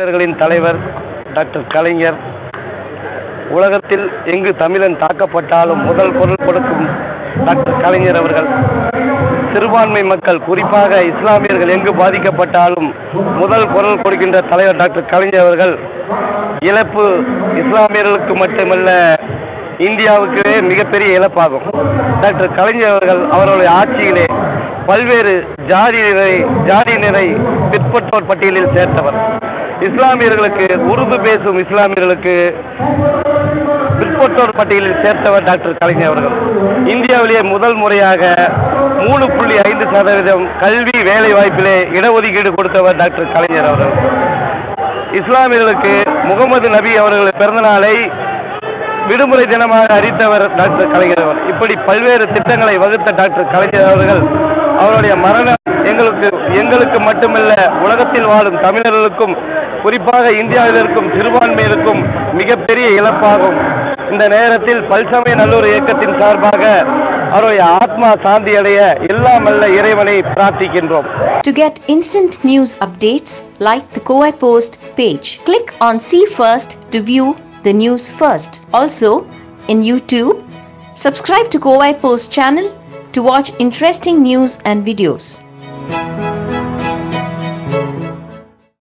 தமிழர்களின் தலைவர் டாக்டர் கலைஞர். உலகத்தில் எங்கு தமிழன் தாக்கப்பட்டாலும் முதல் குரல் கொடுக்கும் டாக்டர் கலைஞர் அவர்கள். சிறுபான்மை மக்கள் குறிப்பாக இஸ்லாமியர்கள் எங்கு பாதிக்கப்பட்டாலும் முதல் குரல் கொடுக்கின்ற தலைவர் டாக்டர் கலைஞர் அவர்கள். இழப்பு இஸ்லாமியர்களுக்கு மட்டுமல்ல இந்தியாவுக்கு மிகப்பெரிய இழப்பாகும். டாக்டர் கலைஞர் அவர்கள் அவருடைய ஆட்சியிலே பல்வேறு ஜாதியினரை ஜாதியினரை பிற்பட்டோர் பட்டியலில் சேர்த்தவர். இஸ்லாமியர்களுக்கு உருது பேசும் இஸ்லாமியர்களுக்கு பிற்பட்டோர் பட்டியலில் சேர்த்தவர் டாக்டர் கலைஞர் அவர்கள். இந்தியாவிலேயே முதல் முறையாக மூணு புள்ளி ஐந்து சதவீதம் கல்வி வேலை வாய்ப்பிலே இடஒதுக்கீடு கொடுத்தவர் டாக்டர் கலைஞர் அவர்கள். இஸ்லாமியர்களுக்கு முகமது நபி அவர்கள் பிறந்தநாளை விடுமுறை தினமாக அறிவித்தவர் டாக்டர் கலைஞர் அவர். இப்படி பல்வேறு திட்டங்களை வகுத்த டாக்டர் கலைஞர் அவர்கள் அவருடைய மரண எங்களுக்கு எங்களுக்கு மட்டுமல்ல உலகத்தில் வாழும் தமிழர்களுக்கும் குறிப்பாக இந்தியாவில் இருக்கும் சிறுபான்மையினருக்கும் மிகப்பெரிய இழப்பாகும் இந்த நேரத்தில் பல்சமய நல்லூர் இயக்கத்தின் சார்பாக அவருடைய ஆத்மா சாந்தி அடைய எல்லாம் அல்ல இறைவனை பிரார்த்திக்கின்றோம் To get instant news updates, like the Kowai Post page. Click on See First to view the news first. Also, in YouTube, subscribe to Kowai Post channel to watch interesting news and videos.